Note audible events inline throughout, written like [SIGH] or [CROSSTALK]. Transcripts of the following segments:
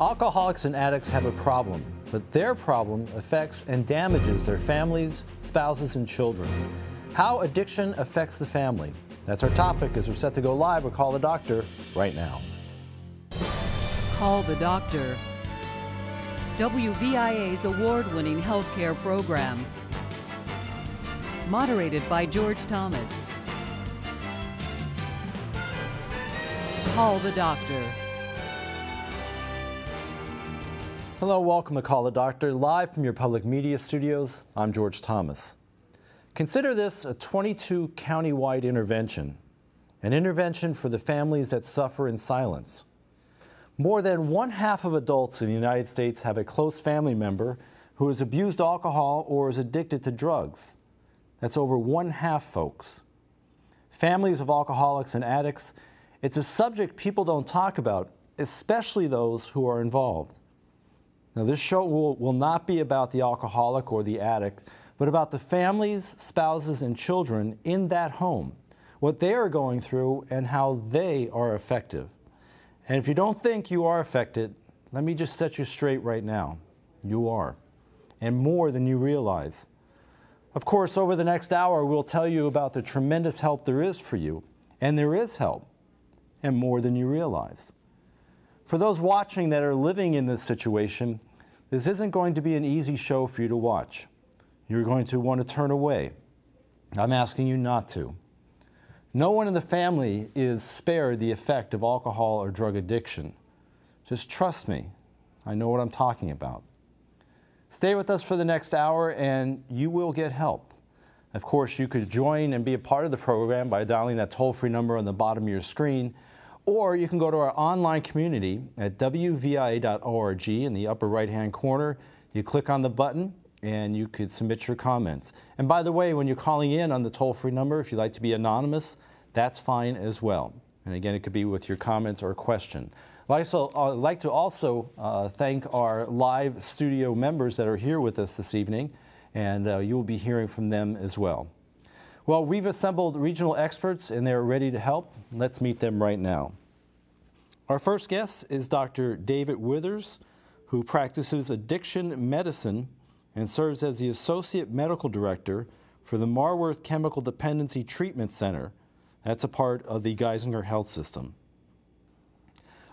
Alcoholics and addicts have a problem, but their problem affects and damages their families, spouses, and children. How addiction affects the family. That's our topic as we're set to go live. We'll call the doctor right now. Call the doctor. WVIA's award winning healthcare program. Moderated by George Thomas. Call the doctor. Hello, welcome to Call the Doctor, live from your public media studios. I'm George Thomas. Consider this a 22 county-wide intervention, an intervention for the families that suffer in silence. More than one half of adults in the United States have a close family member who has abused alcohol or is addicted to drugs. That's over one half, folks. Families of alcoholics and addicts, it's a subject people don't talk about, especially those who are involved. Now, this show will, will not be about the alcoholic or the addict, but about the families, spouses, and children in that home, what they are going through, and how they are effective. And if you don't think you are affected, let me just set you straight right now. You are, and more than you realize. Of course, over the next hour, we'll tell you about the tremendous help there is for you, and there is help, and more than you realize. For those watching that are living in this situation, this isn't going to be an easy show for you to watch. You're going to want to turn away. I'm asking you not to. No one in the family is spared the effect of alcohol or drug addiction. Just trust me. I know what I'm talking about. Stay with us for the next hour and you will get help. Of course, you could join and be a part of the program by dialing that toll free number on the bottom of your screen, or you can go to our online community at wvia.org in the upper right hand corner. You click on the button and you could submit your comments. And by the way, when you're calling in on the toll free number, if you'd like to be anonymous, that's fine as well. And again, it could be with your comments or question. I'd uh, like to also uh, thank our live studio members that are here with us this evening, and uh, you will be hearing from them as well. Well, we've assembled regional experts and they're ready to help. Let's meet them right now. Our first guest is Dr. David Withers, who practices addiction medicine and serves as the Associate Medical Director for the Marworth Chemical Dependency Treatment Center. That's a part of the Geisinger Health System.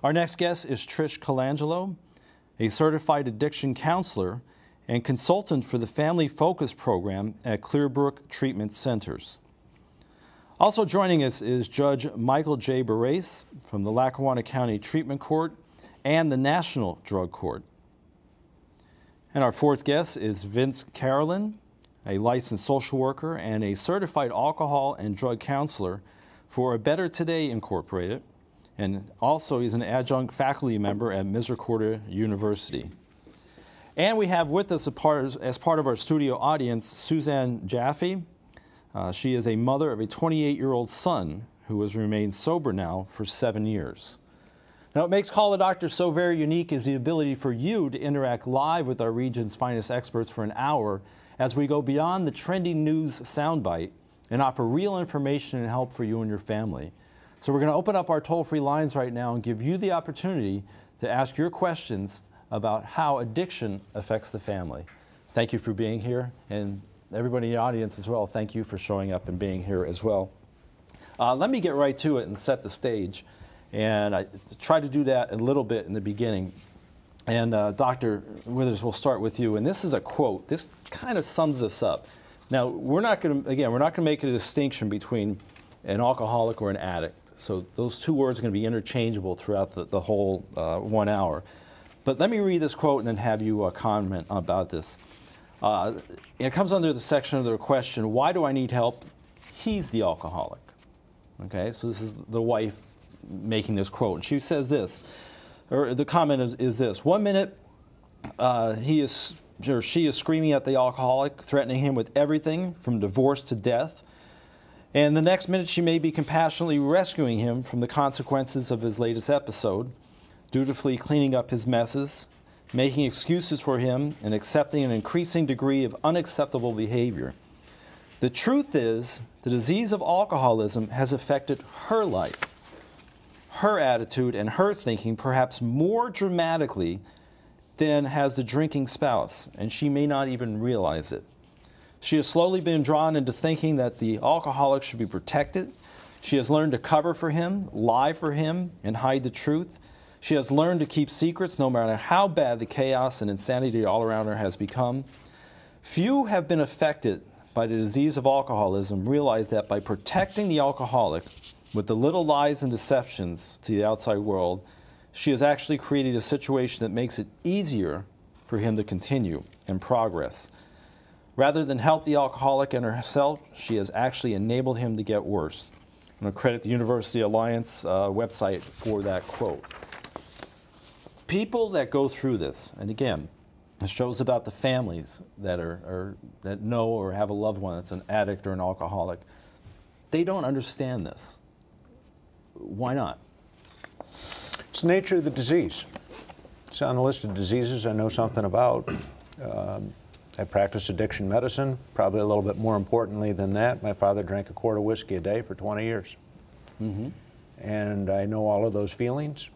Our next guest is Trish Colangelo, a certified addiction counselor and consultant for the Family Focus Program at Clearbrook Treatment Centers. Also joining us is Judge Michael J. Barrasse from the Lackawanna County Treatment Court and the National Drug Court. And our fourth guest is Vince Carolyn, a licensed social worker and a certified alcohol and drug counselor for A Better Today Incorporated, and also he's an adjunct faculty member at Misericordia University. And we have with us part, as part of our studio audience Suzanne Jaffe. Uh, she is a mother of a 28-year-old son who has remained sober now for seven years. Now, what makes Call the Doctor so very unique is the ability for you to interact live with our region's finest experts for an hour as we go beyond the trending news soundbite and offer real information and help for you and your family. So we're going to open up our toll-free lines right now and give you the opportunity to ask your questions about how addiction affects the family. Thank you for being here, and everybody in the audience as well, thank you for showing up and being here as well. Uh, let me get right to it and set the stage. And I tried to do that a little bit in the beginning. And uh, Dr. Withers, we'll start with you. And this is a quote. This kind of sums this up. Now, we're not going to, again, we're not going to make a distinction between an alcoholic or an addict. So those two words are going to be interchangeable throughout the, the whole uh, one hour. But let me read this quote and then have you uh, comment about this. Uh, it comes under the section of the question, why do I need help? He's the alcoholic. Okay, so this is the wife making this quote. And she says this, or the comment is, is this, one minute uh, he is, or she is screaming at the alcoholic, threatening him with everything from divorce to death. And the next minute, she may be compassionately rescuing him from the consequences of his latest episode, dutifully cleaning up his messes, making excuses for him, and accepting an increasing degree of unacceptable behavior. The truth is, the disease of alcoholism has affected her life. her attitude and her thinking perhaps more dramatically than has the drinking spouse, and she may not even realize it. She has slowly been drawn into thinking that the alcoholic should be protected. She has learned to cover for him, lie for him, and hide the truth. She has learned to keep secrets no matter how bad the chaos and insanity all around her has become. Few have been affected by the disease of alcoholism realize that by protecting the alcoholic with the little lies and deceptions to the outside world, she has actually created a situation that makes it easier for him to continue and progress. Rather than help the alcoholic and herself, she has actually enabled him to get worse. I'm going to credit the University Alliance uh, website for that quote. People that go through this, and again, it shows about the families that are, are, that know or have a loved one that's an addict or an alcoholic. They don't understand this. Why not? It's the nature of the disease. It's on the list of diseases I know something about. [CLEARS THROAT] Um, I practice addiction medicine. Probably a little bit more importantly than that, my father drank a quart of whiskey a day for 20 years. Mm-hmm. And I know all of those feelings.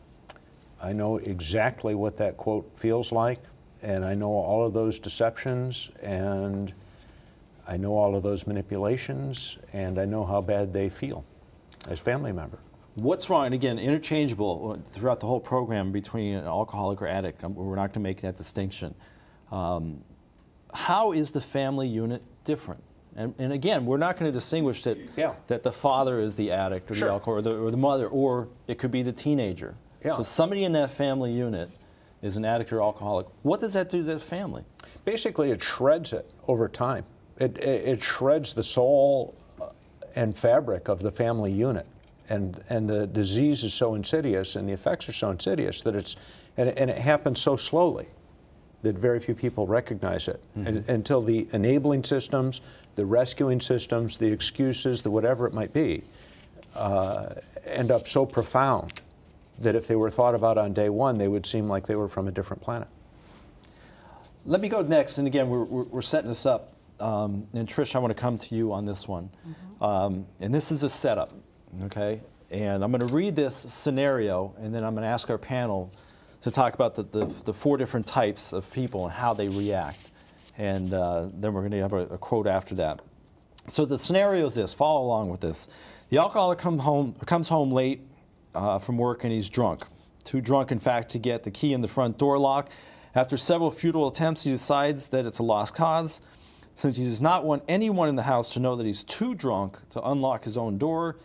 I know exactly what that quote feels like and I know all of those deceptions, and I know all of those manipulations, and I know how bad they feel as family member. What's wrong? And again, interchangeable throughout the whole program between an alcoholic or addict. Um, we're not going to make that distinction. Um, how is the family unit different? And, and again, we're not going to distinguish that, yeah. that the father is the addict or sure. the alcoholic or the, or the mother, or it could be the teenager. Yeah. So somebody in that family unit is an addict or alcoholic, what does that do to the family? Basically, it shreds it over time. It, it, it shreds the soul uh, and fabric of the family unit. And, and the disease is so insidious and the effects are so insidious that it's, and, and it happens so slowly that very few people recognize it mm-hmm. and, until the enabling systems, the rescuing systems, the excuses, the whatever it might be, uh, end up so profound that if they were thought about on day one, they would seem like they were from a different planet. Let me go next, and again, we're, we're, we're setting this up. Um, and Trish, I want to come to you on this one. Mm-hmm. Um, and this is a setup, okay? And I'm going to read this scenario, and then I'm going to ask our panel to talk about the, the, the four different types of people and how they react. And uh, then we're going to have a, a quote after that. So the scenario is this follow along with this. The alcoholic come home, comes home late uh, from work and he's drunk. Too drunk, in fact, to get the key in the front door lock. After several futile attempts, he decides that it's a lost cause. Since he does not want anyone in the house to know that he's too drunk to unlock his own door,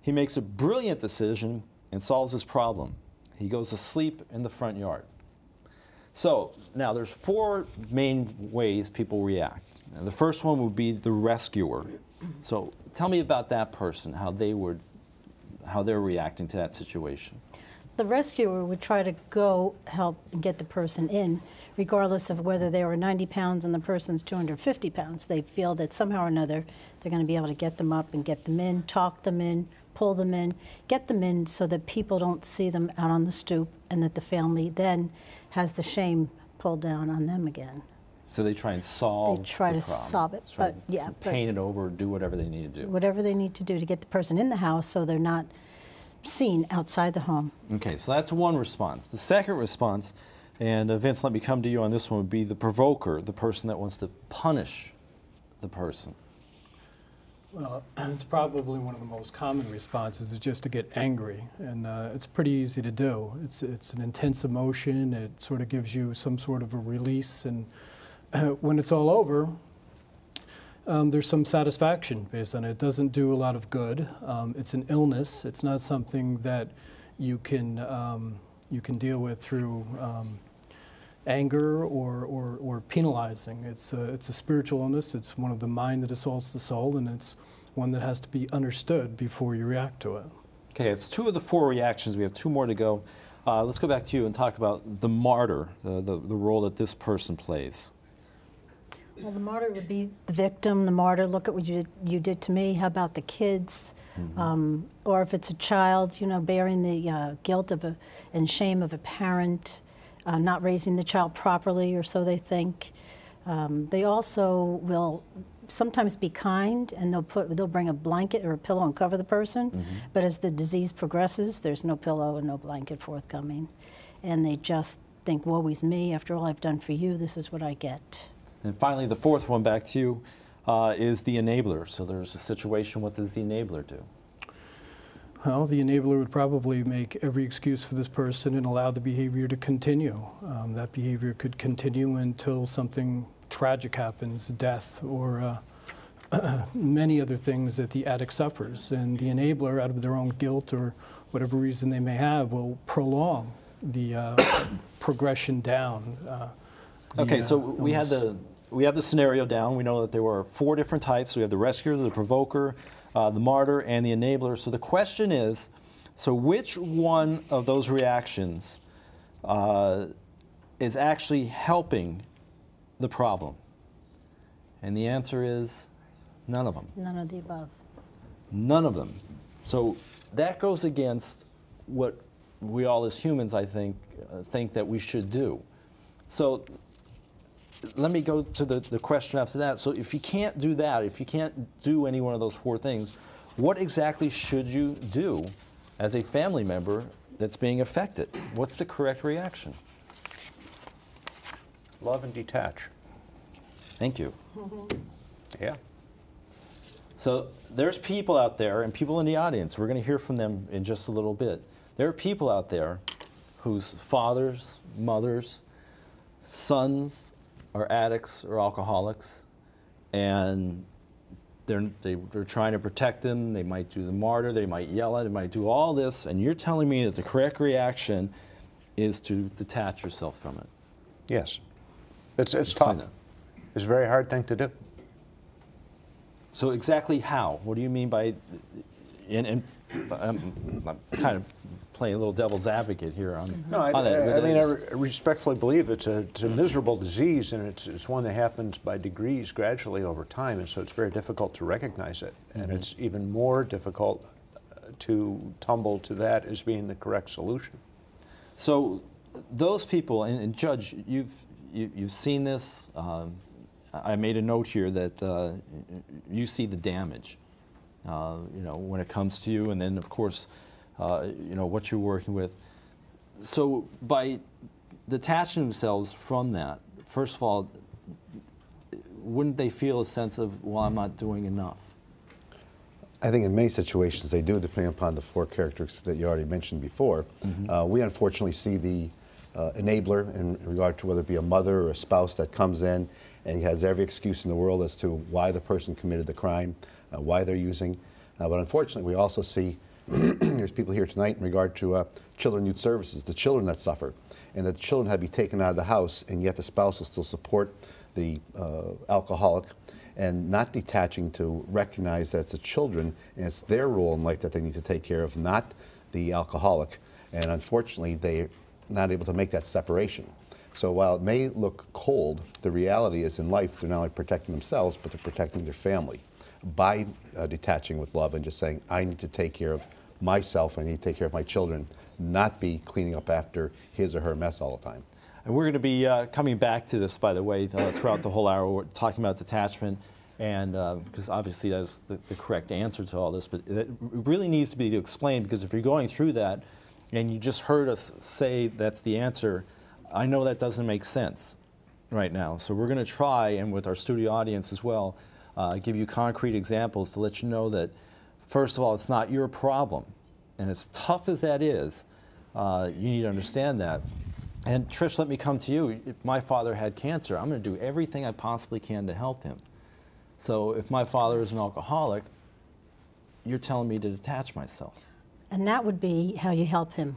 he makes a brilliant decision and solves his problem. He goes to sleep in the front yard. So now there's four main ways people react. the first one would be the rescuer. So tell me about that person, how they would how they're reacting to that situation. The rescuer would try to go help and get the person in, regardless of whether they were 90 pounds and the person's 250 pounds. They feel that somehow or another they're going to be able to get them up and get them in, talk them in, pull them in, get them in so that people don't see them out on the stoop and that the family then has the shame pulled down on them again. So they try and solve. It. They try the to problem. solve it, but yeah, paint it over, do whatever they need to do. Whatever they need to do to get the person in the house, so they're not seen outside the home. Okay, so that's one response. The second response, and uh, Vince, let me come to you on this one, would be the provoker, the person that wants to punish the person. Well, [CLEARS THROAT] it's probably one of the most common responses is just to get angry, and uh, it's pretty easy to do. It's it's an intense emotion. It sort of gives you some sort of a release, and [CLEARS THROAT] when it's all over, um, there's some satisfaction based on it. It doesn't do a lot of good. Um, it's an illness. It's not something that you can um, you can deal with through um, anger or, or, or, penalizing. It's a, it's a spiritual illness. It's one of the mind that assaults the soul, and it's one that has to be understood before you react to it. Okay, it's two of the four reactions. We have two more to go. Uh, let's go back to you and talk about the martyr, the, the, the role that this person plays. Well, the martyr would be the victim. The martyr, look at what you did, you did to me. How about the kids? Mm-hmm. Um, or if it's a child, you know, bearing the uh, guilt of a, and shame of a parent, uh, not raising the child properly, or so they think. Um, they also will sometimes be kind and they'll put they'll bring a blanket or a pillow and cover the person. But as the disease progresses, there's no pillow and no blanket forthcoming, and they just think, "Woe is me! After all I've done for you, this is what I get." And finally, the fourth one back to you uh, is the enabler. So there's a situation. What does the enabler do? Well, the enabler would probably make every excuse for this person and allow the behavior to continue. Um, that behavior could continue until something tragic happens, death, or uh, [CLEARS THROAT] many other things that the addict suffers. And the enabler, out of their own guilt or whatever reason they may have, will prolong the uh, [COUGHS] progression down. Uh, the, Okay, so uh, we had the we have the scenario down. We know that there were four different types. We have the rescuer, the provoker, uh, the martyr, and the enabler. So the question is, so which one of those reactions uh, is actually helping the problem? And the answer is none of them. None of the above. None of them. So that goes against what we all as humans, I think, uh, think that we should do. So let me go to the, the question after that. So if you can't do that, if you can't do any one of those four things, what exactly should you do as a family member that's being affected? What's the correct reaction? Love and detach. Thank you. Mm-hmm. Yeah. So there's people out there and people in the audience. We're going to hear from them in just a little bit. There are people out there whose fathers, mothers, sons are addicts or alcoholics, and they're, they, they're trying to protect them. They might do the martyr, they might yell at, they might do all this, and you're telling me that the correct reaction is to detach yourself from it. Yes. It's, it's Explain tough. that. It's a very hard thing to do. So exactly how? What do you mean by, and, and I'm, I'm kind of playing a little devil's advocate here on, No, I, on that. I, I mean, I respectfully believe it's a, it's a miserable disease, and it's, it's one that happens by degrees gradually over time, and so it's very difficult to recognize it. And it's even more difficult uh, to tumble to that as being the correct solution. So those people, and, and Judge, you've, you, you've seen this. Um, I made a note here that uh, you see the damage, uh, you know, when it comes to you, and then of course, uh, you know, what you're working with. So by detaching themselves from that, first of all, wouldn't they feel a sense of, well, I'm not doing enough? I think in many situations they do, depending upon the four characteristics that you already mentioned before. Uh, we unfortunately see the uh, enabler in regard to whether it be a mother or a spouse that comes in and he has every excuse in the world as to why the person committed the crime, uh, why they're using. Uh, but unfortunately, we also see [CLEARS THROAT] there's people here tonight in regard to uh, children youth services, the children that suffer, and that the children had to be taken out of the house, and yet the spouse will still support the uh, alcoholic and not detaching to recognize that it's the children and it's their role in life that they need to take care of, not the alcoholic. And unfortunately, they're not able to make that separation. So while it may look cold, the reality is in life they're not only protecting themselves, but they're protecting their family by uh, detaching with love and just saying, I need to take care of myself, I need to take care of my children, not be cleaning up after his or her mess all the time. And we're going to be uh, coming back to this, by the way, uh, throughout the whole hour. We're talking about detachment, and because obviously that's the, the correct answer to all this, but it really needs to be explained because if you're going through that and you just heard us say that's the answer, I know that doesn't make sense right now. So we're going to try, and with our studio audience as well, uh, give you concrete examples to let you know that, first of all, it's not your problem. And as tough as that is, uh, you need to understand that. And Trish, let me come to you. If my father had cancer, I'm going to do everything I possibly can to help him. So if my father is an alcoholic, you're telling me to detach myself. And that would be how you help him.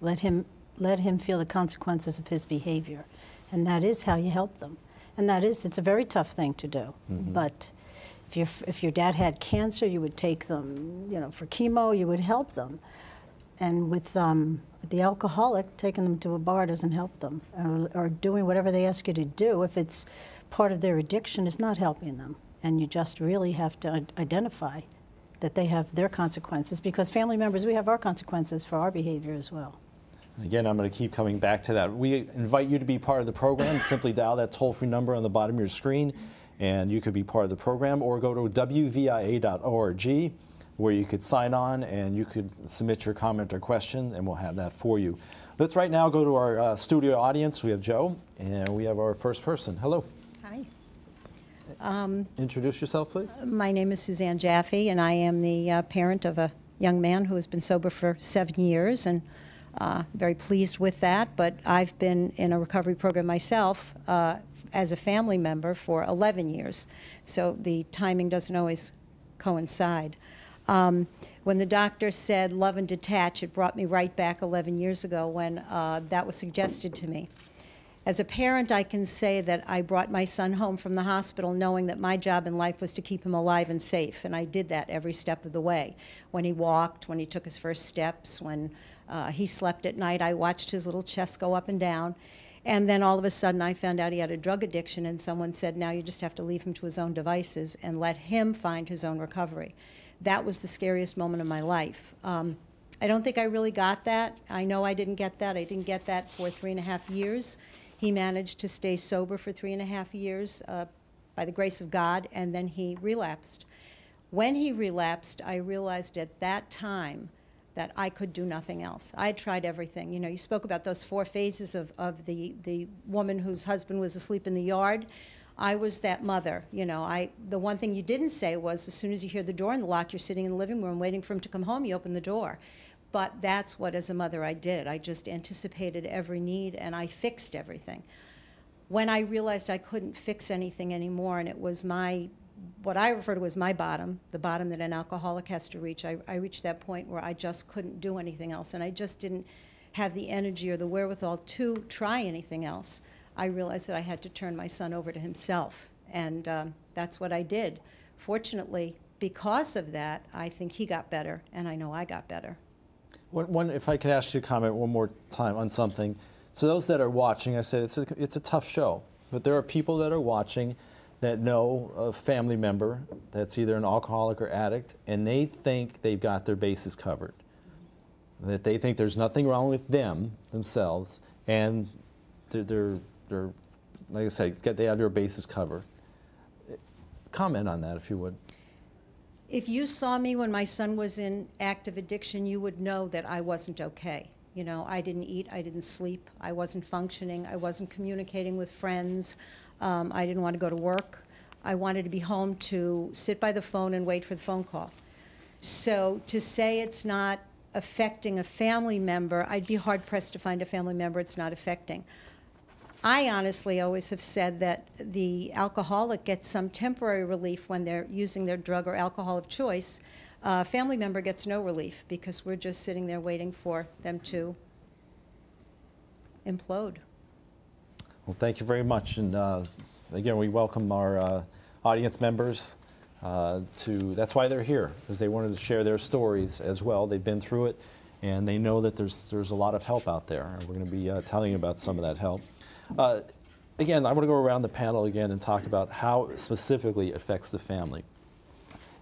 Let him let him feel the consequences of his behavior. And that is how you help them. And that is it's a very tough thing to do. But if your if your dad had cancer, you would take them, you know, for chemo, you would help them. And with um, with the alcoholic, taking them to a bar doesn't help them, or, or doing whatever they ask you to do if it's part of their addiction is not helping them. And you just really have to identify that they have their consequences because family members, we have our consequences for our behavior as well. Again, I'm going to keep coming back to that. We invite you to be part of the program. Simply dial that toll free number on the bottom of your screen and you could be part of the program, or go to wvia.org where you could sign on and you could submit your comment or question, and we'll have that for you. Let's right now go to our uh, studio audience. We have Joe, and we have our first person. Hello. Hi, Introduce yourself, please. my name is Suzanne Jaffe, and I am the uh, parent of a young man who has been sober for seven years, and uh, very pleased with that. But I've been in a recovery program myself uh, as a family member for 11 years, so the timing doesn't always coincide. Um, when the doctor said love and detach, it brought me right back 11 years ago when uh, that was suggested to me. As a parent, I can say that I brought my son home from the hospital knowing that my job in life was to keep him alive and safe, and I did that every step of the way. When he walked, when he took his first steps, when uh, he slept at night, I watched his little chest go up and down. And then all of a sudden, I found out he had a drug addiction, and someone said, Now you just have to leave him to his own devices and let him find his own recovery. That was the scariest moment of my life. Um, I don't think I really got that. I know I didn't get that. I didn't get that for three and a half years. He managed to stay sober for three and a half years uh, by the grace of God, and then he relapsed. When he relapsed, I realized at that time that I could do nothing else. I tried everything. You know, you spoke about those four phases of, of the, the woman whose husband was asleep in the yard. I was that mother. You know, I the one thing you didn't say was as soon as you hear the door in the lock, you're sitting in the living room waiting for him to come home, you open the door. But that's what, as a mother, I did. I just anticipated every need and I fixed everything. When I realized I couldn't fix anything anymore, and it was my, what I refer to as my bottom, the bottom that an alcoholic has to reach, I, I reached that point where I just couldn't do anything else. And I just didn't have the energy or the wherewithal to try anything else. I realized that I had to turn my son over to himself. And um, that's what I did. Fortunately, because of that, I think he got better, and I know I got better. One, one, if I could ask you to comment one more time on something. So those that are watching, I said it's a, it's a tough show, but there are people that are watching that know a family member that's either an alcoholic or addict, and they think they've got their bases covered. That they think there's nothing wrong with them themselves, and they're, they're, they're like I said, they have their bases covered. Comment on that, if you would. If you saw me when my son was in active addiction, you would know that I wasn't okay. You know, I didn't eat, I didn't sleep, I wasn't functioning, I wasn't communicating with friends, um, I didn't want to go to work. I wanted to be home to sit by the phone and wait for the phone call. So to say it's not affecting a family member, I'd be hard pressed to find a family member it's not affecting. I honestly always have said that the alcoholic gets some temporary relief when they're using their drug or alcohol of choice. A family member gets no relief because we're just sitting there waiting for them to implode. Well, thank you very much. And uh, again, we welcome our uh, audience members uh, to, that's why they're here, because they wanted to share their stories as well. They've been through it, and they know that there's, there's a lot of help out there. And we're going to be uh, telling you about some of that help. Uh, again, I want to go around the panel again and talk about how it specifically affects the family.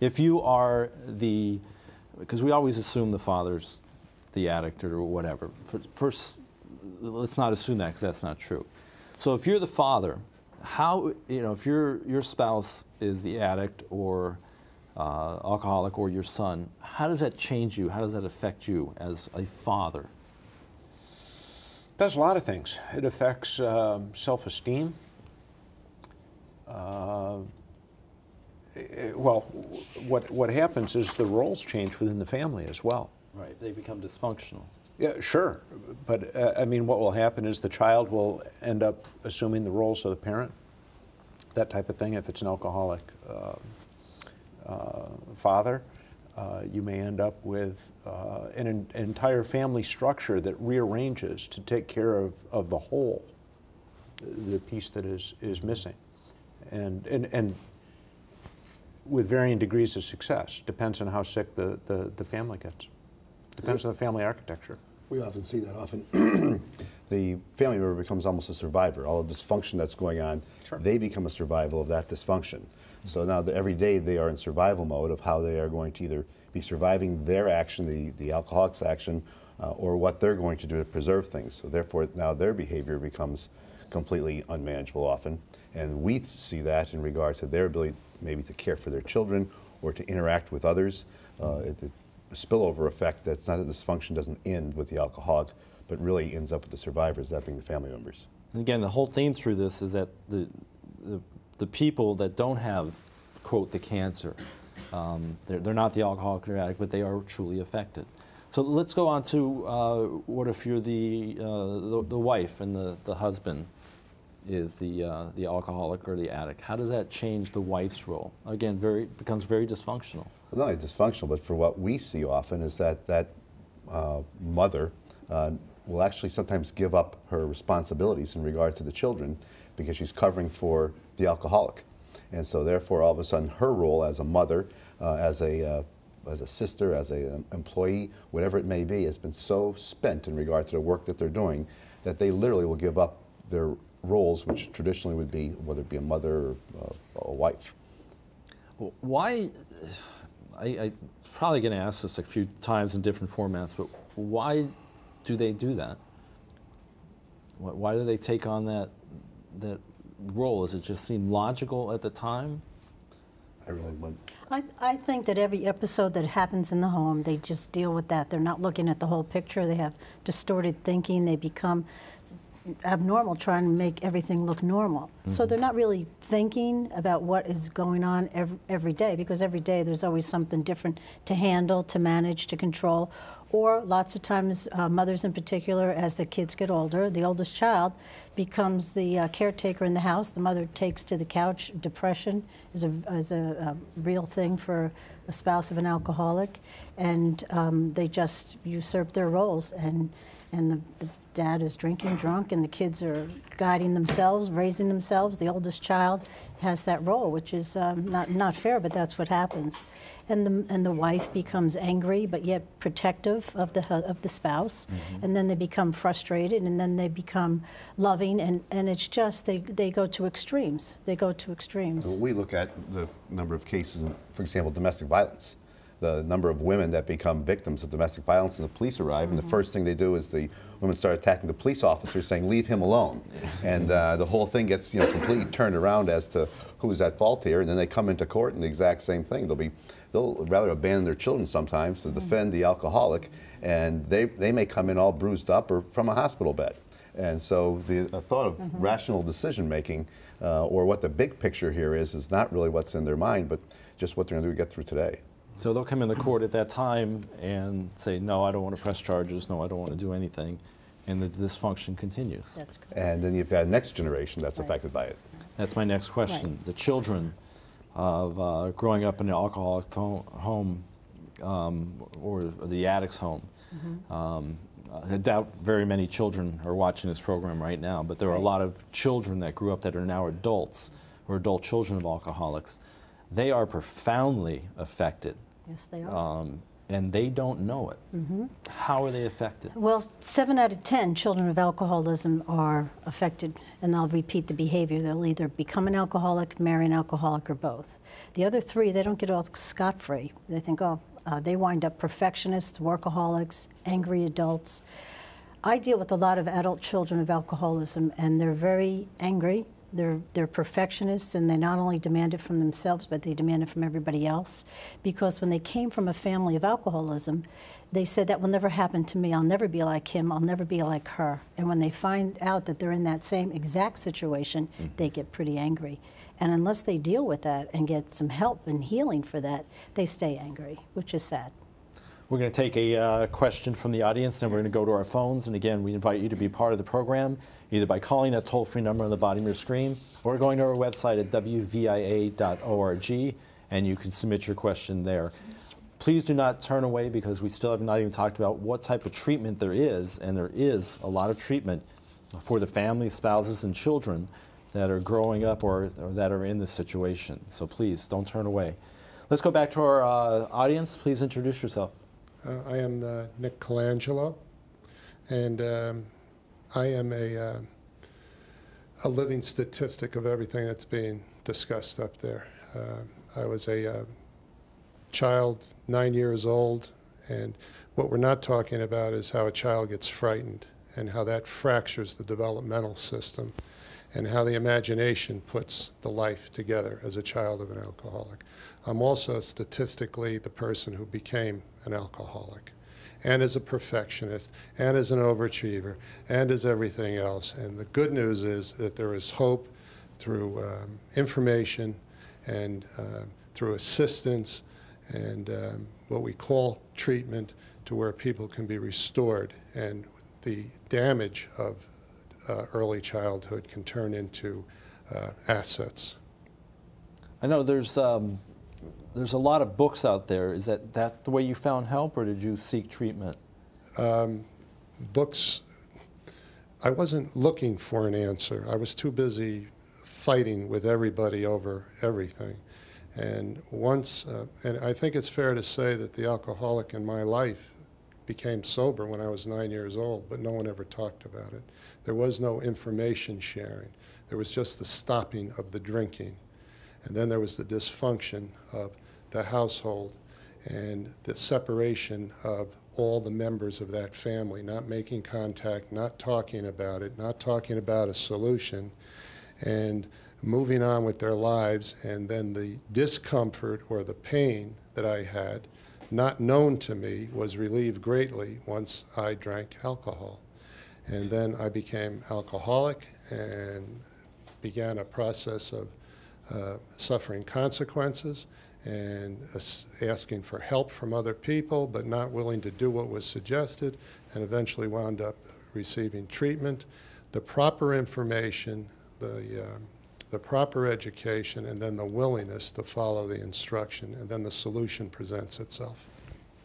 If you are the, because we always assume the father's the addict or whatever. First, let's not assume that because that's not true. So if you're the father, how you know if your your spouse is the addict or uh, alcoholic or your son, how does that change you? How does that affect you as a father? does a lot of things. It affects um self-esteem. Uh, eh, well, what what happens is the roles change within the family as well. Right. They become dysfunctional. Yeah, sure, but uh, I mean, what will happen is the child will end up assuming the roles of the parent, that type of thing. If it's an alcoholic uh, uh, father, uh, you may end up with uh, an, an entire family structure that rearranges to take care of, of the whole, the piece that is, is missing. And, and, and with varying degrees of success, depends on how sick the, the, the family gets. Depends on the family architecture. We often see that often. [CLEARS THROAT] the family member becomes almost a survivor. All the dysfunction that's going on, Sure. they become a survival of that dysfunction. So now every day they are in survival mode of how they are going to either be surviving their action, the, the alcoholic's action, uh, or what they're going to do to preserve things. So therefore now their behavior becomes completely unmanageable often. And we see that in regard to their ability maybe to care for their children or to interact with others. Uh, it, it, spillover effect that's not that dysfunction doesn't end with the alcoholic, but really ends up with the survivors, that being the family members. And again, the whole theme through this is that the, the, the people that don't have, quote, the cancer, um, they're, they're not the alcoholic or addict, but they are truly affected. So let's go on to uh, what if you're the, uh, the, the wife and the, the husband is the, uh, the alcoholic or the addict. How does that change the wife's role? Again, very, becomes very dysfunctional. Well, not only dysfunctional, but for what we see often is that that uh, mother uh, will actually sometimes give up her responsibilities in regard to the children because she's covering for the alcoholic. And so therefore, all of a sudden, her role as a mother, uh, as a uh, as a sister, as an um, employee, whatever it may be, has been so spent in regard to the work that they're doing that they literally will give up their roles, which traditionally would be whether it be a mother or uh, a wife. Why, I, I probably going to ask this a few times in different formats, but why do they do that? Why, why do they take on that, that role? Does it just seem logical at the time? I really wouldn't. I, I think that every episode that happens in the home, they just deal with that. They're not looking at the whole picture. They have distorted thinking. They become abnormal trying to make everything look normal. So they're not really thinking about what is going on every, every day because every day there's always something different to handle, to manage, to control. Or lots of times, uh, mothers in particular, as the kids get older, the oldest child becomes the uh, caretaker in the house. The mother takes to the couch. Depression is a, is a, a real thing for a spouse of an alcoholic, and um, they just usurp their roles. And and the, the dad is drinking drunk, and the kids are guiding themselves, raising themselves. The oldest child has that role, which is um, not not fair, but that's what happens. And the and the wife becomes angry, but yet protective of the of the spouse, and then they become frustrated, and then they become loving, and, and it's just they they go to extremes. They go to extremes. We look at the number of cases, for example, domestic violence, the number of women that become victims of domestic violence and the police arrive, and the first thing they do is the women start attacking the police officers, saying, "Leave him alone," [LAUGHS] and uh, the whole thing gets you know completely turned around as to who's at fault here, and then they come into court and the exact same thing. They'll be they'll rather abandon their children sometimes to defend the alcoholic, and they they may come in all bruised up or from a hospital bed. And so the thought of rational decision making, uh, or what the big picture here is, is not really what's in their mind, but just what they're going to do to get through today. So they'll come in the court at that time and say, no, I don't want to press charges, no, I don't want to do anything, and the dysfunction continues. That's correct. And then you've got a next generation that's Right. affected by it. That's my next question. The children of uh, growing up in an alcoholic home um, or the addict's home. Um, I doubt very many children are watching this program right now, but there are a lot of children that grew up that are now adults or adult children of alcoholics. They are profoundly affected, Yes, they are. um, and they don't know it. How are they affected? Well, seven out of 10 children of alcoholism are affected, and they'll repeat the behavior. They'll either become an alcoholic, marry an alcoholic, or both. The other three, they don't get off scot free. They think, oh, uh, they wind up perfectionists, workaholics, angry adults. I deal with a lot of adult children of alcoholism, and they're very angry. They're, they're perfectionists, and they not only demand it from themselves, but they demand it from everybody else. Because when they came from a family of alcoholism, they said, That will never happen to me. I'll never be like him. I'll never be like her. And when they find out that they're in that same exact situation, mm-hmm. they get pretty angry. And unless they deal with that and get some help and healing for that, they stay angry, which is sad. We're going to take a uh, question from the audience, then we're going to go to our phones. And again, we invite you to be part of the program, either by calling that toll free number on the bottom of your screen or going to our website at wvia.org and you can submit your question there. Please do not turn away because we still have not even talked about what type of treatment there is, and there is a lot of treatment for the families, spouses, and children that are growing up or, or that are in this situation. So please don't turn away. Let's go back to our uh, audience. Please introduce yourself. Uh, I am uh, Nick Colangelo, and um, I am a, uh, a living statistic of everything that's being discussed up there. Uh, I was a uh, child, nine years old, and what we're not talking about is how a child gets frightened and how that fractures the developmental system. and how the imagination puts the life together as a child of an alcoholic. I'm also statistically the person who became an alcoholic and as a perfectionist and as an overachiever and as everything else. And the good news is that there is hope through um, information and uh, through assistance and um, what we call treatment to where people can be restored and the damage of uh, early childhood can turn into uh, assets. I know there's um, there's a lot of books out there. Is that that the way you found help, or did you seek treatment? Um, books. I wasn't looking for an answer. I was too busy fighting with everybody over everything. And once, uh, and I think it's fair to say that the alcoholic in my life became sober when I was nine years old, but no one ever talked about it. There was no information sharing. There was just the stopping of the drinking. And then there was the dysfunction of the household and the separation of all the members of that family, not making contact, not talking about it, not talking about a solution, and moving on with their lives, and then the discomfort or the pain that I had, not known to me, was relieved greatly once I drank alcohol. And then I became alcoholic and began a process of uh, suffering consequences and asking for help from other people, but not willing to do what was suggested, and eventually wound up receiving treatment, the proper information, the, uh, the proper education, and then the willingness to follow the instruction, and then the solution presents itself.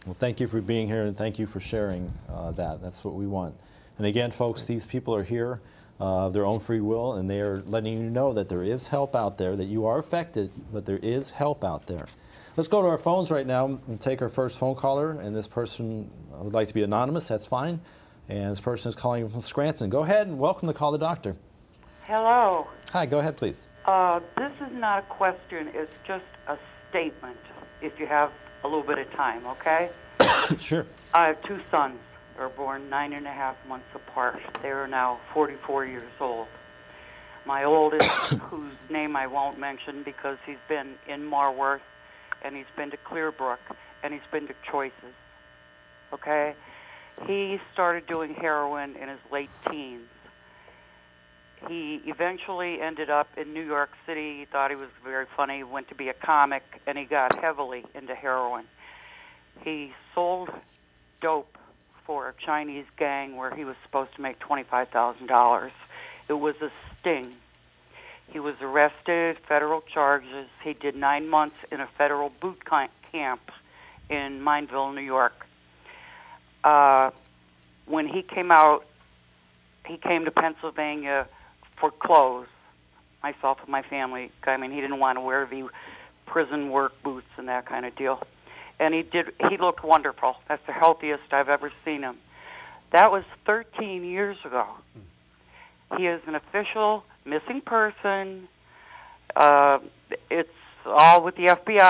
Well, thank you for being here, and thank you for sharing uh, that. That's what we want. And again, folks, these people are here of their own free will, and they are letting you know that there is help out there, that you are affected, but there is help out there. Let's go to our phones right now and take our first phone caller. And this person would like to be anonymous. That's fine. And this person is calling from Scranton. Go ahead and welcome to Call the Doctor. Hello. Hi, go ahead, please. Uh, this is not a question, it's just a statement, if you have a little bit of time, okay? [COUGHS] sure. I have two sons. Were born nine and a half months apart. They are now 44 years old. My oldest, [COUGHS] whose name I won't mention because he's been in Marworth, and he's been to Clearbrook, and he's been to Choices. Okay? He started doing heroin in his late teens. He eventually ended up in New York City. He thought he was very funny, went to be a comic, and he got heavily into heroin. He sold dope for a Chinese gang where he was supposed to make $25,000. It was a sting. He was arrested, federal charges. He did nine months in a federal boot camp in Mineville, New York. Uh, when he came out, he came to Pennsylvania for clothes, myself and my family. I mean, he didn't want to wear the prison work boots and that kind of deal and he did he looked wonderful. That's the healthiest I've ever seen him. That was 13 years ago. He is an official missing person. Uh, it's all with the FBI.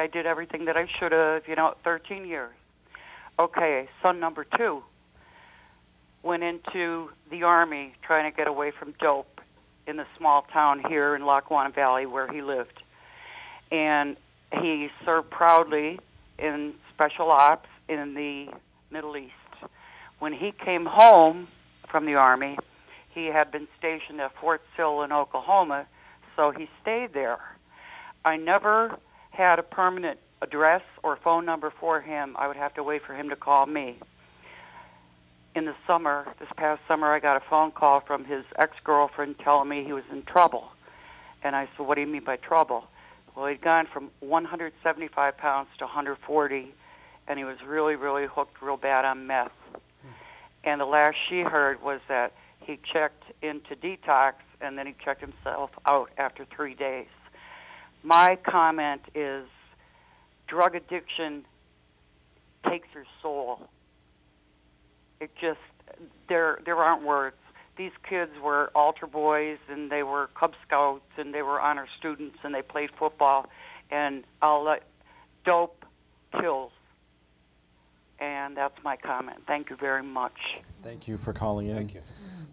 I did everything that I should have, you know, 13 years. Okay, son number two went into the army trying to get away from dope in the small town here in Lackawanna Valley where he lived. And he served proudly in special ops in the Middle East. When he came home from the Army, he had been stationed at Fort Sill in Oklahoma, so he stayed there. I never had a permanent address or phone number for him. I would have to wait for him to call me. In the summer, this past summer, I got a phone call from his ex girlfriend telling me he was in trouble. And I said, What do you mean by trouble? Well, he'd gone from 175 pounds to 140, and he was really, really hooked real bad on meth. Hmm. And the last she heard was that he checked into detox, and then he checked himself out after three days. My comment is drug addiction takes your soul. It just there there aren't words these kids were altar boys and they were Cub Scouts and they were honor students and they played football. And I'll let dope kills. And that's my comment. Thank you very much. Thank you for calling in. Thank you.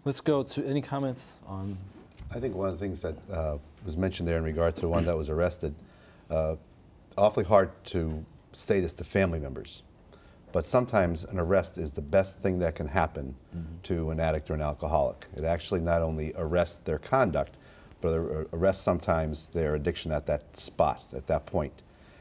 Let's go to any comments on I think one of the things that uh, was mentioned there in regard to the one that was arrested, uh, awfully hard to say this to family members, but sometimes an arrest is the best thing that can happen to an addict or an alcoholic. It actually not only arrests their conduct, but arrests sometimes their addiction at that spot, at that point.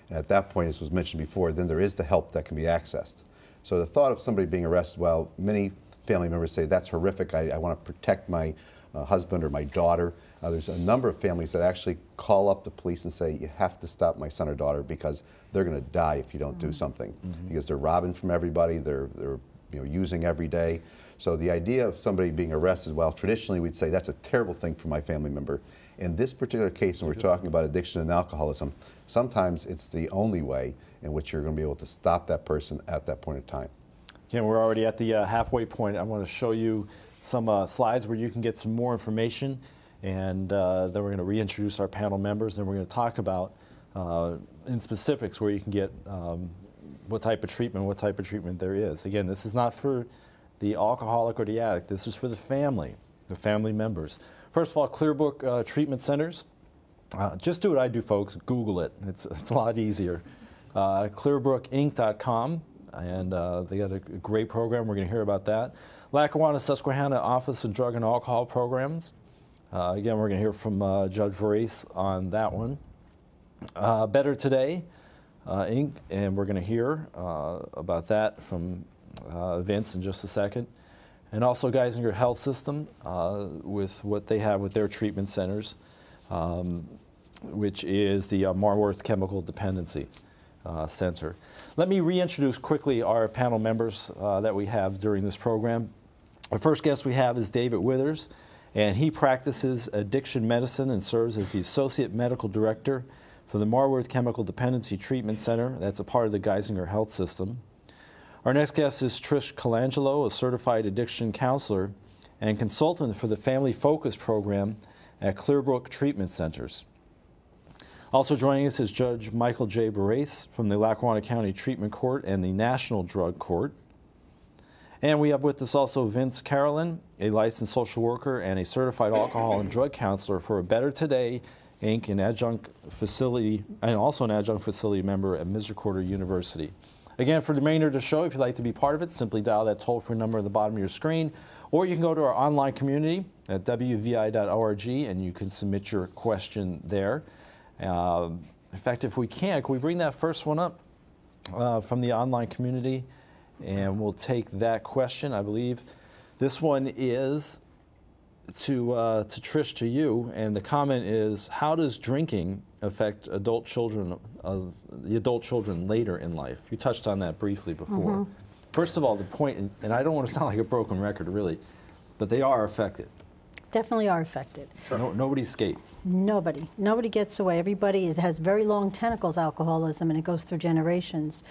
And at that point, as was mentioned before, then there is the help that can be accessed. So the thought of somebody being arrested, while many family members say that's horrific, I, I want to protect my uh, husband or my daughter. Uh, there's a number of families that actually call up the police and say, you have to stop my son or daughter because they're going to die if you don't do something. Because they're robbing from everybody, they're, they're you know, using every day. So the idea of somebody being arrested, well, traditionally we'd say that's a terrible thing for my family member. In this particular case, when we're talking about addiction and alcoholism, sometimes it's the only way in which you're going to be able to stop that person at that point in time. Again, we're already at the uh, halfway point. I want to show you some uh, slides where you can get some more information, and uh, then we're going to reintroduce our panel members, and we're going to talk about uh, in specifics where you can get um, what type of treatment, what type of treatment there is. Again, this is not for the alcoholic or the addict. This is for the family, the family members. First of all, Clearbrook uh, Treatment Centers. Uh, just do what I do, folks. Google it. It's, it's a lot easier. Uh, clearbrook.inc.com, and uh, they got a great program. We're going to hear about that. Lackawanna Susquehanna Office of Drug and Alcohol Programs. Uh, again, we're going to hear from uh, Judge Barrasse on that one. Uh, Better Today, uh, Inc., and we're going to hear uh, about that from uh, Vince in just a second. And also Geisinger Health System with what they have with their treatment centers, um, which is the Marworth Chemical Dependency Center. Let me reintroduce quickly our panel members that we have during this program. Our first guest we have is David Withers, and he practices addiction medicine and serves as the Associate Medical Director for the Marworth Chemical Dependency Treatment Center. That's a part of the Geisinger Health System. Our next guest is Trish Colangelo, a certified addiction counselor and consultant for the Family Focus program at Clearbrook Treatment Centers. Also joining us is Judge Michael J. Barrasse from the Lackawanna County Treatment Court and the National Drug Court. And we have with us also Vince Carolyn, a licensed social worker and a certified alcohol and drug counselor for a Better Today Inc. an adjunct facility and also an adjunct facility member at Misericordia University. Again, for the remainder of the show, if you'd like to be part of it, simply dial that toll-free number at the bottom of your screen, or you can go to our online community at wvia.org and you can submit your question there. Uh, in fact, if we can, can we bring that first one up uh, from the online community? And we'll take that question. I believe this one is to, uh, to Trish, to you, and the comment is, how does drinking affect adult children, of the adult children later in life? You touched on that briefly before. First of all, the point, and- I don't want to sound like a broken record, really, but they are affected. Definitely are affected. No, nobody skates. Nobody. Nobody gets away. Everybody is, has very long tentacles, alcoholism, and it goes through generations.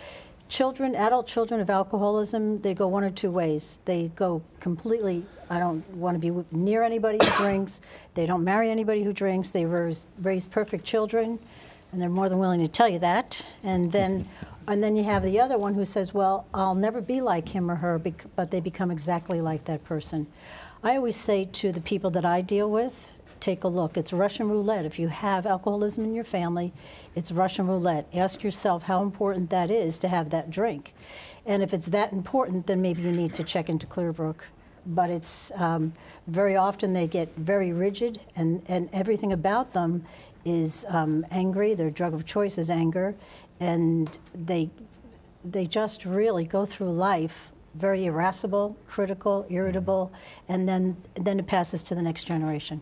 Children, adult children of alcoholism, they go one or two ways. They go completely, I don't want to be near anybody who drinks. They don't marry anybody who drinks. They raise, raise perfect children, and they're more than willing to tell you that. And then, and then you have the other one who says, well, I'll never be like him or her, but they become exactly like that person. I always say to the people that I deal with, take a look. It's Russian roulette. If you have alcoholism in your family, it's Russian roulette. Ask yourself how important that is to have that drink. And if it's that important, then maybe you need to check into Clearbrook. But it's um, very often they get very rigid, and, and everything about them is um, angry. Their drug of choice is anger, and they they just really go through life very irascible, critical, irritable, and then then it passes to the next generation.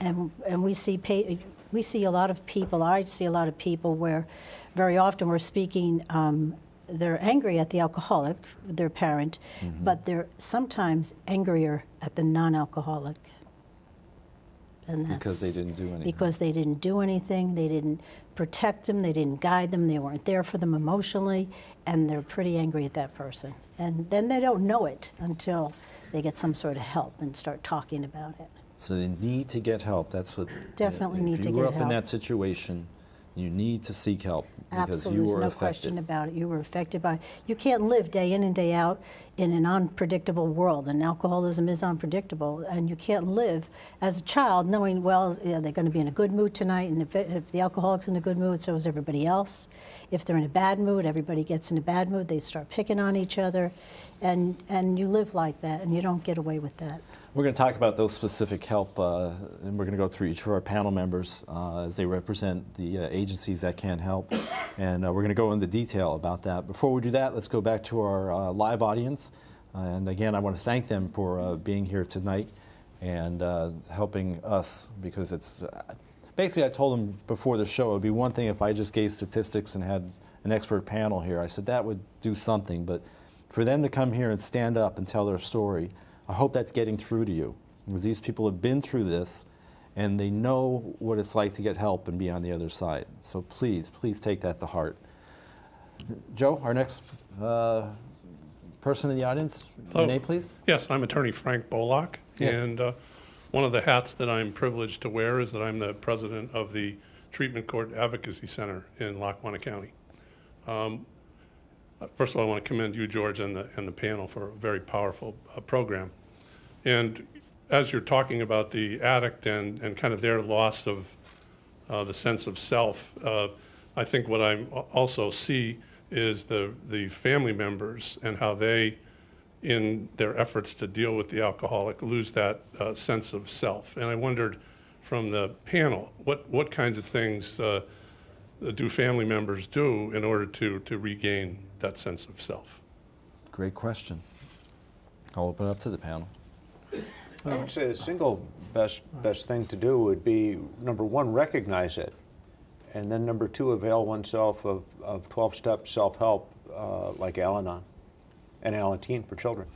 And and we see pa- we see a lot of people. I see a lot of people where very often we're speaking. Um, they're angry at the alcoholic, their parent, but they're sometimes angrier at the non-alcoholic. And that's Because they didn't do anything. Because they didn't do anything. They didn't protect them. They didn't guide them. They weren't there for them emotionally, and they're pretty angry at that person. And then they don't know it until they get some sort of help and start talking about it. So they need to get help. That's what. Definitely if need to get help. If you were up in that situation, you need to seek help because Absolutely, you were no affected. question about it. You were affected by. You can't live day in and day out in an unpredictable world, and alcoholism is unpredictable, and you can't live as a child knowing, well, yeah, they're going to be in a good mood tonight, and if, it, if the alcoholic's in a good mood, so is everybody else. If they're in a bad mood, everybody gets in a bad mood, they start picking on each other, and, and you live like that, and you don't get away with that. We're going to talk about those specific help, uh, and we're going to go through each of our panel members uh, as they represent the uh, agencies that can help, and uh, we're going to go into detail about that. Before we do that, let's go back to our uh, live audience, and again, I want to thank them for uh, being here tonight and helping us because it's basically I told them before the show it would be one thing if I just gave statistics and had an expert panel here. I said that would do something, but for them to come here and stand up and tell their story. I hope that's getting through to you. Because these people have been through this and they know what it's like to get help and be on the other side. So please, please take that to heart. Joe, our next uh, person in the audience, Hello. name, please. Yes, I'm attorney Frank Bollock. Yes. And uh, one of the hats that I'm privileged to wear is that I'm the president of the Treatment Court Advocacy Center in Lackawanna County. Um, First of all, I want to commend you, George, and the, and the panel for a very powerful uh, program. And as you're talking about the addict and, and kind of their loss of uh, the sense of self, uh, I think what I also see is the, the family members and how they, in their efforts to deal with the alcoholic, lose that uh, sense of self. And I wondered from the panel, what, what kinds of things uh, do family members do in order to, to regain that sense of self? Great question. I'll open it up to the panel. I would say the single best best thing to do would be number one, recognize it, and then number two, avail oneself of, of 12-step self-help uh, like Al-Anon and Alateen for children.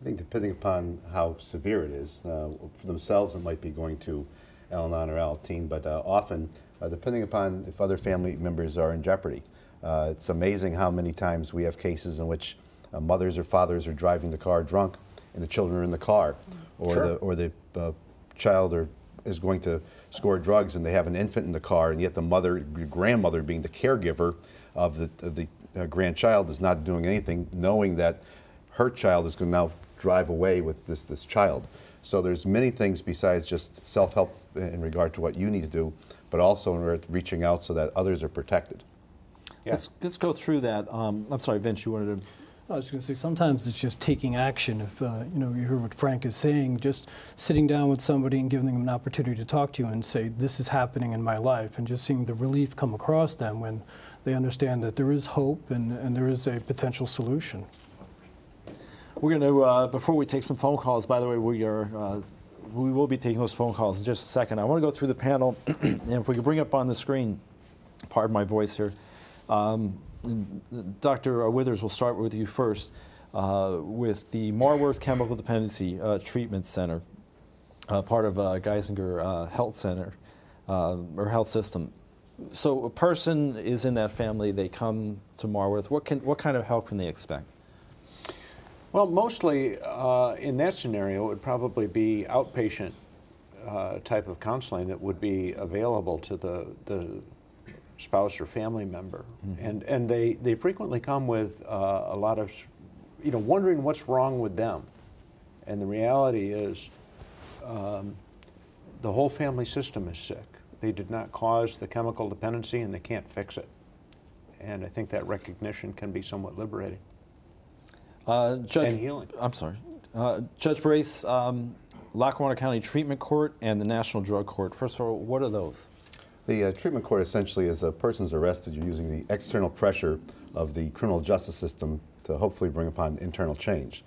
I think depending upon how severe it is, uh, for themselves it might be going to Al-Anon or Alateen, but uh, often, uh, depending upon if other family members are in jeopardy, uh, it's amazing how many times we have cases in which uh, mothers or fathers are driving the car drunk and the children are in the car, or Sure. the, or the uh, child or, is going to score drugs and they have an infant in the car, and yet the mother, grandmother, being the caregiver of the, of the uh, grandchild, is not doing anything, knowing that her child is going to now drive away with this, this child. So there's many things besides just self-help in regard to what you need to do, but also in reaching out so that others are protected. Yeah. Let's, let's go through that. Um, I'm sorry, Vince, you wanted to. I was going to say sometimes it's just taking action. If uh, you know you hear what Frank is saying, just sitting down with somebody and giving them an opportunity to talk to you and say, "This is happening in my life," and just seeing the relief come across them when they understand that there is hope and, and there is a potential solution. We're going to, uh, before we take some phone calls, by the way, we are, uh, we will be taking those phone calls in just a second. I want to go through the panel, [CLEARS THROAT] and if we could bring up on the screen, pardon my voice here, um, Dr. Withers, we'll start with you first, uh, with the Marworth Chemical Dependency uh, Treatment Center, uh, part of uh, Geisinger uh, Health Center, uh, or health system. So a person is in that family, they come to Marworth, what, can, what kind of help can they expect? Well, mostly in that scenario, it would probably be outpatient type of counseling that would be available to the, the spouse or family member. And, and they, they frequently come with uh, a lot of, you know, wondering what's wrong with them. And the reality is um, the whole family system is sick. They did not cause the chemical dependency and they can't fix it. And I think that recognition can be somewhat liberating. Uh, Judge, And healing. I'm sorry. Uh, Judge Barrasse, um, Lackawanna County Treatment Court and the National Drug Court. First of all, what are those? The uh, treatment court essentially is a person's arrested, you're using the external pressure of the criminal justice system to hopefully bring upon internal change.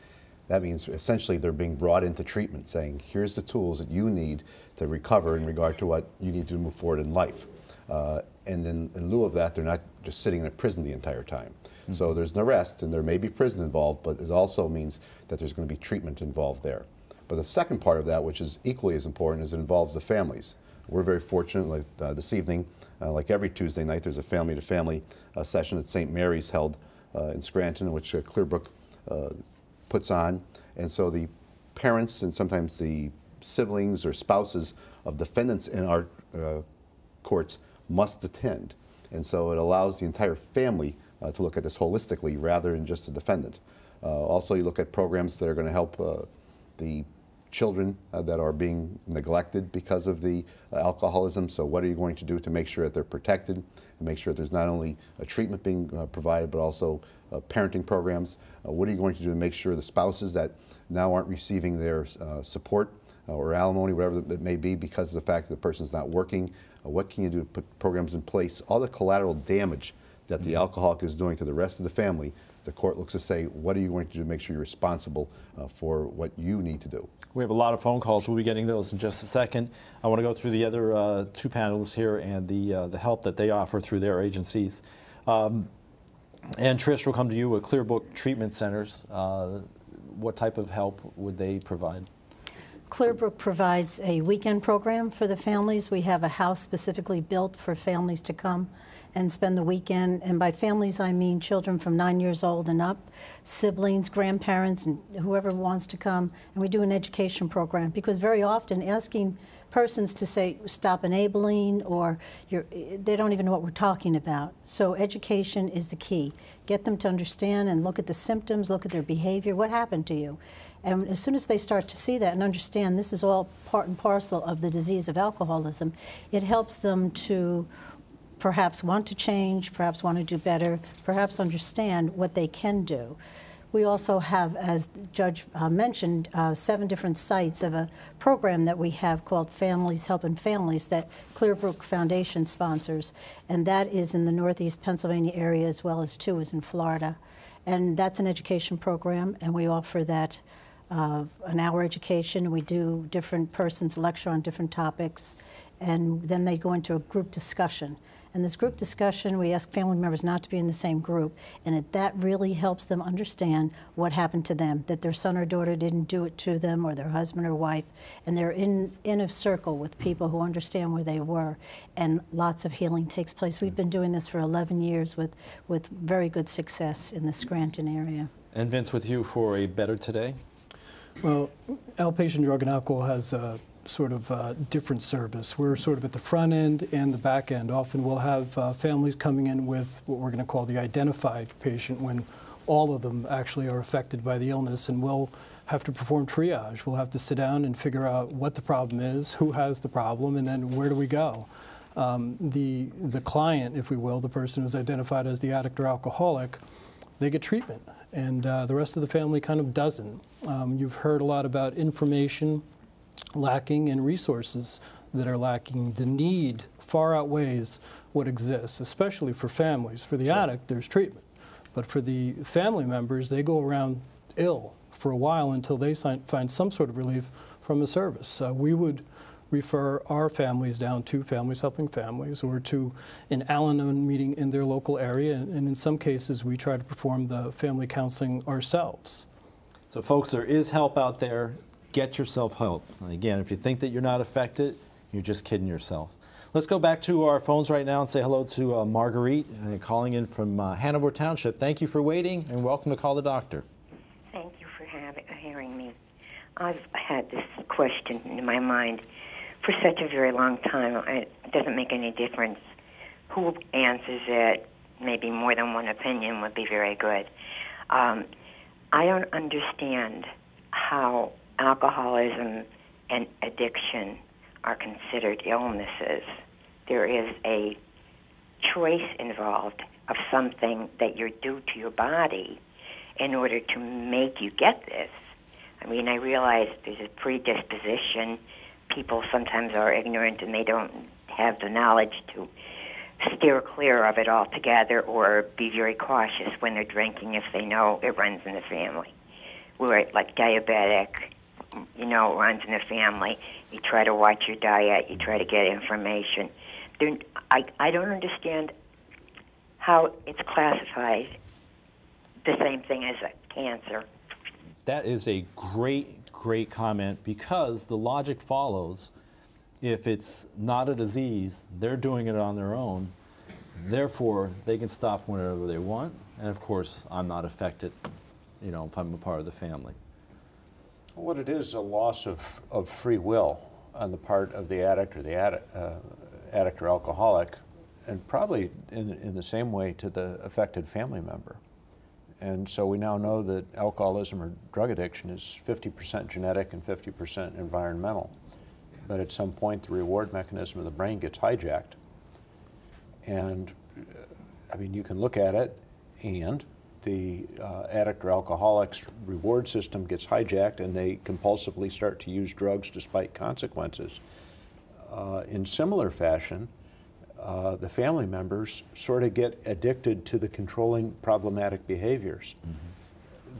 That means essentially they're being brought into treatment, saying, here's the tools that you need to recover in regard to what you need to move forward in life. Uh, and then in lieu of that, they're not just sitting in a prison the entire time. So there's an arrest, and there may be prison involved, but it also means that there's going to be treatment involved there. But the second part of that, which is equally as important, is it involves the families. We're very fortunate, like uh, this evening, uh, like every Tuesday night, there's a family-to-family uh, session at St. Mary's held uh, in Scranton, which uh, Clearbrook uh, puts on. And so the parents and sometimes the siblings or spouses of defendants in our courts must attend. And so it allows the entire family to look at this holistically rather than just the defendant. Also, you look at programs that are going to help the children uh, that are being neglected because of the uh, alcoholism. So, what are you going to do to make sure that they're protected and make sure there's not only a treatment being uh, provided, but also uh, parenting programs? Uh, what are you going to do to make sure the spouses that now aren't receiving their uh, support or alimony, whatever it may be, because of the fact that the person's not working? What can you do to put programs in place? All the collateral damage that the alcoholic is doing to the rest of the family, the court looks to say, what are you going to do to make sure you're responsible uh, for what you need to do? We have a lot of phone calls. We'll be getting those in just a second. I want to go through the other uh, two panelists here and the, uh, the help that they offer through their agencies. Um, and Trish will come to you with Clearbrook Treatment Centers. Uh, what type of help would they provide? Clearbrook provides a weekend program for the families. We have a house specifically built for families to come and spend the weekend. And by families, I mean children from nine years old and up, siblings, grandparents, and whoever wants to come. And we do an education program because very often asking persons to say stop enabling or they don't even know what we're talking about. So education is the key. Get them to understand and look at the symptoms, look at their behavior. What happened to you? And as soon as they start to see that and understand this is all part and parcel of the disease of alcoholism, it helps them to perhaps want to change, perhaps want to do better, perhaps understand what they can do. We also have, as the Judge uh, mentioned, uh, seven different sites of a program that we have called Families Helping Families that Clearbrook Foundation sponsors, and that is in the Northeast Pennsylvania area as well as two is in Florida. And that's an education program, and we offer that uh, an hour education. We do different persons lecture on different topics, and then they go into a group discussion. And this group discussion, we ask family members not to be in the same group, and it, that really helps them understand what happened to them, that their son or daughter didn't do it to them, or their husband or wife, and they're in, in a circle with people who understand where they were, and lots of healing takes place. We've been doing this for 11 years with, with very good success in the Scranton area. And Vince, with you for a Better Today? Well, outpatient drug and alcohol has a sort of uh, different service. We're sort of at the front end and the back end. Often we'll have uh, families coming in with what we're going to call the identified patient when all of them actually are affected by the illness, and we'll have to perform triage. We'll have to sit down and figure out what the problem is, who has the problem, and then where do we go. Um, the, the client, if we will, the person who's identified as the addict or alcoholic, they get treatment and uh, the rest of the family kind of doesn't. Um, you've heard a lot about information lacking and resources that are lacking. The need far outweighs what exists, especially for families. For the sure. addict, there's treatment. But for the family members, they go around ill for a while until they find some sort of relief from the service. Uh, we would refer our families down to Families Helping Families or to an Al Anon meeting in their local area. And in some cases, we try to perform the family counseling ourselves. So, folks, there is help out there. Get yourself help. And again, if you think that you're not affected, you're just kidding yourself. Let's go back to our phones right now and say hello to uh, Marguerite, uh, calling in from uh, Hanover Township. Thank you for waiting and welcome to Call the Doctor. Thank you for having, hearing me. I've had this question in my mind for such a very long time. It doesn't make any difference who answers it. Maybe more than one opinion would be very good. Um, I don't understand how alcoholism and addiction are considered illnesses. There is a choice involved of something that you're due to your body in order to make you get this. I mean, I realize there's a predisposition people sometimes are ignorant and they don't have the knowledge to steer clear of it altogether or be very cautious when they're drinking if they know it runs in the family. Where like diabetic, you know, it runs in the family. You try to watch your diet. You try to get information. They're, I I don't understand how it's classified the same thing as a cancer. That is a great great comment because the logic follows if it's not a disease, they're doing it on their own. Therefore, they can stop whenever they want. And of course, I'm not affected, you know, if I'm a part of the family. What it is, a loss of, of free will on the part of the addict or the addict, uh, addict or alcoholic, and probably in, in the same way to the affected family member. And so we now know that alcoholism or drug addiction is 50% genetic and 50% environmental. But at some point, the reward mechanism of the brain gets hijacked. And uh, I mean, you can look at it, and the uh, addict or alcoholic's reward system gets hijacked, and they compulsively start to use drugs despite consequences. Uh, in similar fashion, uh, the family members sort of get addicted to the controlling problematic behaviors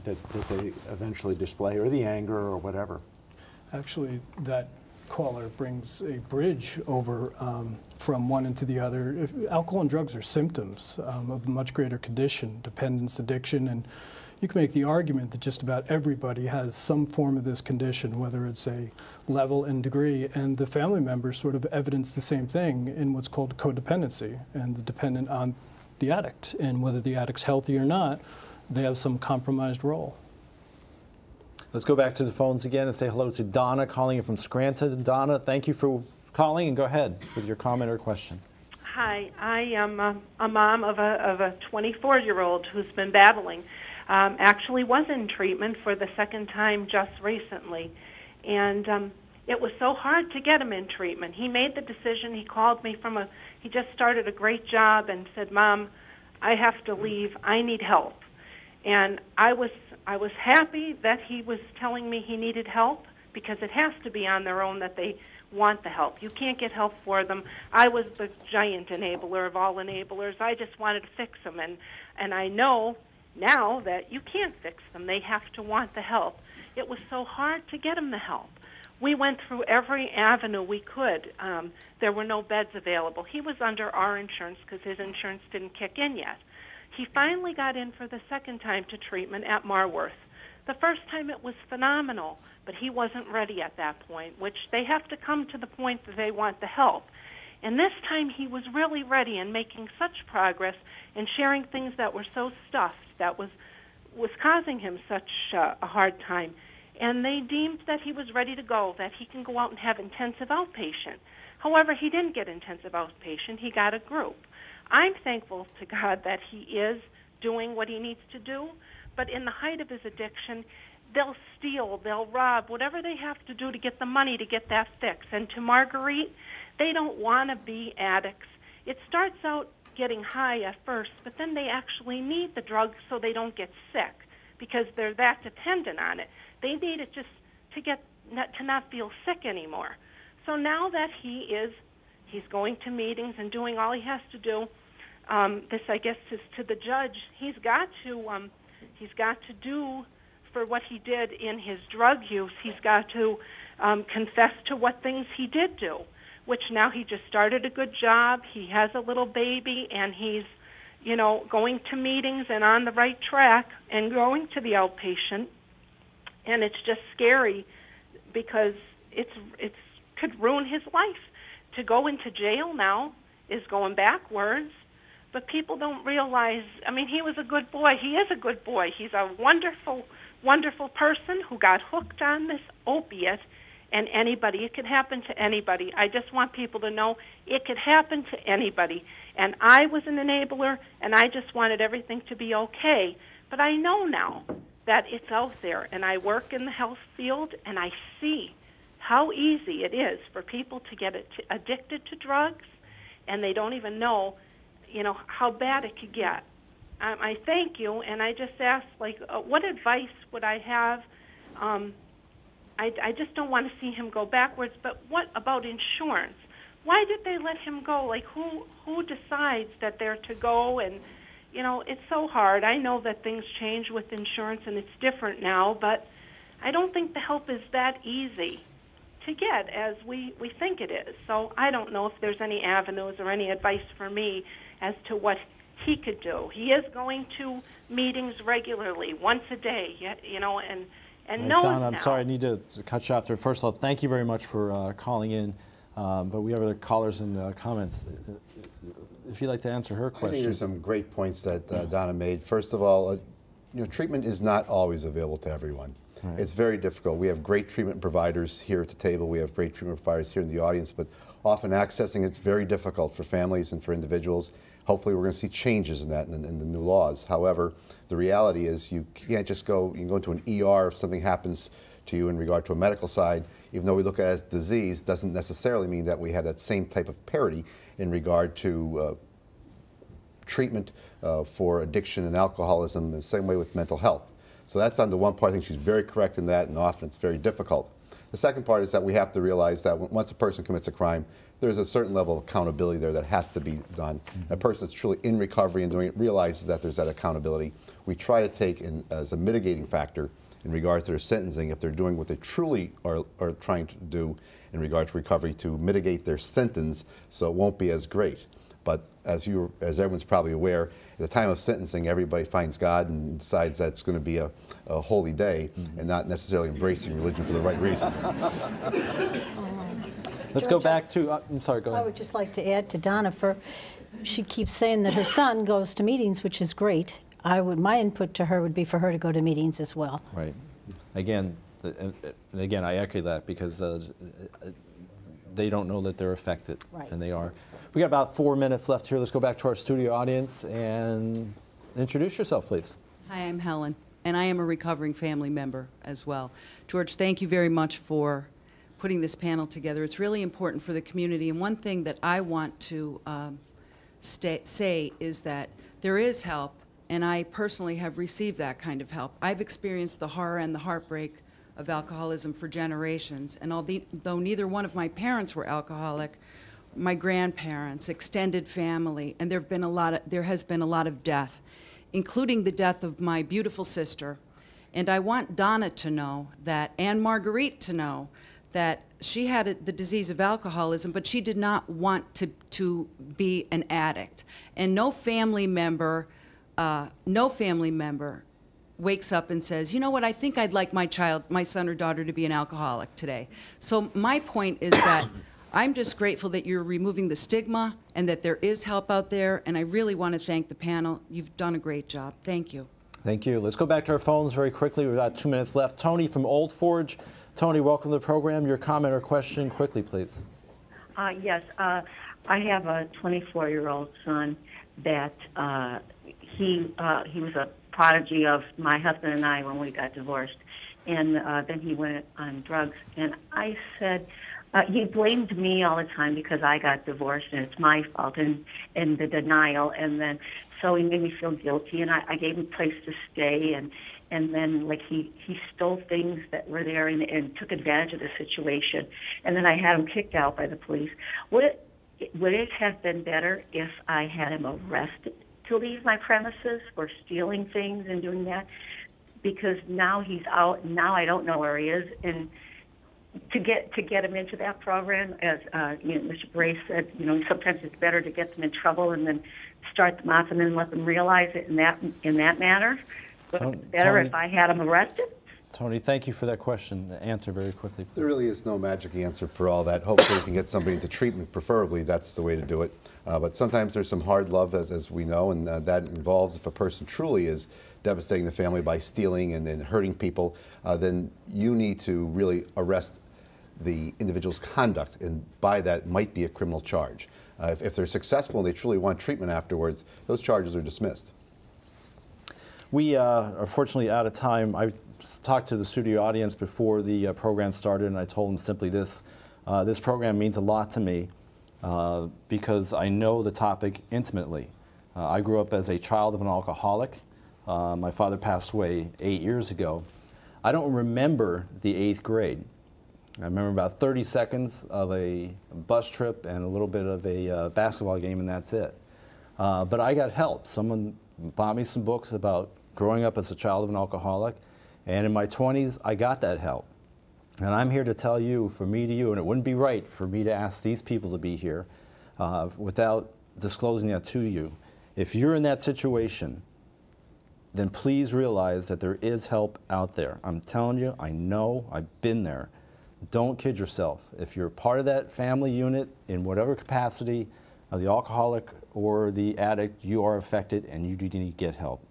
that, that they eventually display, or the anger, or whatever. Actually, that caller brings a bridge over um, from one into the other. If, alcohol and drugs are symptoms um, of a much greater condition, dependence, addiction, and you can make the argument that just about everybody has some form of this condition, whether it's a level and degree, and the family members sort of evidence the same thing in what's called codependency, and the dependent on the addict, and whether the addict's healthy or not, they have some compromised role. Let's go back to the phones again and say hello to Donna calling in from Scranton. Donna, thank you for calling and go ahead with your comment or question. Hi, I am a, a mom of a, of a 24 year old who's been battling. Um, actually, was in treatment for the second time just recently. And um, it was so hard to get him in treatment. He made the decision. He called me from a, he just started a great job and said, Mom, I have to leave. I need help. And I was I was happy that he was telling me he needed help because it has to be on their own that they want the help. You can't get help for them. I was the giant enabler of all enablers. I just wanted to fix them and and I know now that you can't fix them. They have to want the help. It was so hard to get them the help. We went through every avenue we could. Um, there were no beds available. He was under our insurance because his insurance didn't kick in yet. He finally got in for the second time to treatment at Marworth. The first time it was phenomenal, but he wasn't ready at that point, which they have to come to the point that they want the help. And this time he was really ready and making such progress and sharing things that were so stuffed that was was causing him such uh, a hard time. And they deemed that he was ready to go, that he can go out and have intensive outpatient. However, he didn't get intensive outpatient. He got a group. I'm thankful to God that he is doing what he needs to do, but in the height of his addiction, they'll steal, they'll rob, whatever they have to do to get the money to get that fix. And to Marguerite, they don't want to be addicts. It starts out getting high at first, but then they actually need the drug so they don't get sick because they're that dependent on it. They need it just to get not, to not feel sick anymore. So now that he is he's going to meetings and doing all he has to do, um, this I guess is to the judge. He's got to um, he's got to do for what he did in his drug use. He's got to um, confess to what things he did do which now he just started a good job. He has a little baby, and he's, you know, going to meetings and on the right track and going to the outpatient. And it's just scary because it's it's could ruin his life. To go into jail now is going backwards. But people don't realize. I mean, he was a good boy. He is a good boy. He's a wonderful, wonderful person who got hooked on this opiate and anybody. It could happen to anybody. I just want people to know it could happen to anybody. And I was an enabler, and I just wanted everything to be okay. But I know now that it's out there, and I work in the health field, and I see how easy it is for people to get addicted to drugs, and they don't even know, you know, how bad it could get. Um, I thank you, and I just ask, like, uh, what advice would I have? Um, I, I just don't want to see him go backwards. But what about insurance? Why did they let him go? Like who who decides that they're to go? And you know, it's so hard. I know that things change with insurance and it's different now, but I don't think the help is that easy to get as we we think it is. So I don't know if there's any avenues or any advice for me as to what he could do. He is going to meetings regularly, once a day, you know, and and right, no Don, I'm sorry, I need to cut you off there. First of all, thank you very much for uh, calling in. Um, but we have other callers and uh, comments. If you'd like to answer her question. I think there's some great points that uh, Donna made. First of all, uh, you know, treatment is not always available to everyone. Right. It's very difficult. We have great treatment providers here at the table. We have great treatment providers here in the audience, but often accessing it's very difficult for families and for individuals. Hopefully, we're going to see changes in that in, in the new laws. However, the reality is you can't just go. You can go into an ER if something happens to you in regard to a medical side. Even though we look at it as disease, doesn't necessarily mean that we have that same type of parity in regard to uh, treatment uh, for addiction and alcoholism, the same way with mental health. So that's on the one part. I think she's very correct in that, and often it's very difficult. The second part is that we have to realize that once a person commits a crime, there's a certain level of accountability there that has to be done. A mm-hmm. person that's truly in recovery and doing it realizes that there's that accountability. We try to take in, as a mitigating factor in regard to their sentencing, if they're doing what they truly are, are trying to do in regard to recovery, to mitigate their sentence so it won't be as great. But as you, as everyone's probably aware, at the time of sentencing, everybody finds God and decides that it's going to be a, a holy day mm-hmm. and not necessarily embracing religion for the right reason. [LAUGHS] [LAUGHS] Let's go back to, uh, I'm sorry, go I would just like to add to Donna for, she keeps saying that her son goes to meetings, which is great. I would, my input to her would be for her to go to meetings as well. Right. Again, and and again, I echo that because uh, they don't know that they're affected. Right. And they are. We got about four minutes left here. Let's go back to our studio audience and introduce yourself, please. Hi, I'm Helen, and I am a recovering family member as well. George, thank you very much for putting this panel together. It's really important for the community, and one thing that I want to um, say is that there is help, and I personally have received that kind of help. I've experienced the horror and the heartbreak of alcoholism for generations, and although neither one of my parents were alcoholic, my grandparents, extended family, and there have been a lot of, there has been a lot of death, including the death of my beautiful sister. And I want Donna to know that, and Marguerite to know, that she had a, the disease of alcoholism, but she did not want to, to be an addict. And no family member, uh, no family member wakes up and says, you know what, I think I'd like my child, my son or daughter to be an alcoholic today. So my point is that [COUGHS] I'm just grateful that you're removing the stigma and that there is help out there, and I really want to thank the panel. You've done a great job. Thank you. Thank you. Let's go back to our phones very quickly. We've got two minutes left. Tony from Old Forge. Tony, welcome to the program. Your comment or question quickly, please. Uh, yes, uh, I have a 24 year old son that uh, he uh, he was a prodigy of my husband and I when we got divorced, and uh, then he went on drugs. And I said, uh, he blamed me all the time because I got divorced and it's my fault and and the denial and then so he made me feel guilty and I, I gave him a place to stay and and then like he he stole things that were there and, and took advantage of the situation and then I had him kicked out by the police. Would it would it have been better if I had him arrested to leave my premises for stealing things and doing that? Because now he's out now I don't know where he is and to get to get them into that program, as uh, you know, Mr. Barrasse said, you know, sometimes it's better to get them in trouble and then start them off and then let them realize it in that in that manner. But Tony- better Tony- if I had them arrested. Tony, thank you for that question. Answer very quickly, please. There really is no magic answer for all that. Hopefully, we can get somebody into treatment, preferably, that's the way to do it. Uh, but sometimes there's some hard love, as, as we know, and uh, that involves if a person truly is devastating the family by stealing and then hurting people, uh, then you need to really arrest the individual's conduct, and by that might be a criminal charge. Uh, if, if they're successful and they truly want treatment afterwards, those charges are dismissed. We uh, are fortunately out of time. I talked to the studio audience before the uh, program started, and I told them simply this. Uh, this program means a lot to me uh, because I know the topic intimately. Uh, I grew up as a child of an alcoholic. Uh, my father passed away eight years ago. I don't remember the eighth grade. I remember about 30 seconds of a bus trip and a little bit of a uh, basketball game, and that's it. Uh, but I got help. Someone bought me some books about growing up as a child of an alcoholic, and in my 20s, I got that help. And I'm here to tell you, from me to you, and it wouldn't be right for me to ask these people to be here uh, without disclosing that to you. If you're in that situation, then please realize that there is help out there. I'm telling you, I know, I've been there. Don't kid yourself. If you're part of that family unit in whatever capacity, of the alcoholic or the addict, you are affected and you need to get help.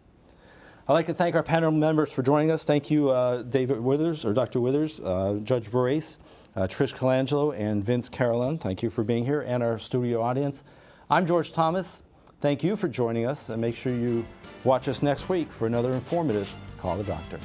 I'd like to thank our panel members for joining us. Thank you, uh, David Withers, or Dr. Withers, uh, Judge Barrasse, uh, Trish Colangelo, and Vince Carolyn. Thank you for being here, and our studio audience. I'm George Thomas. Thank you for joining us, and make sure you watch us next week for another informative Call the Doctor.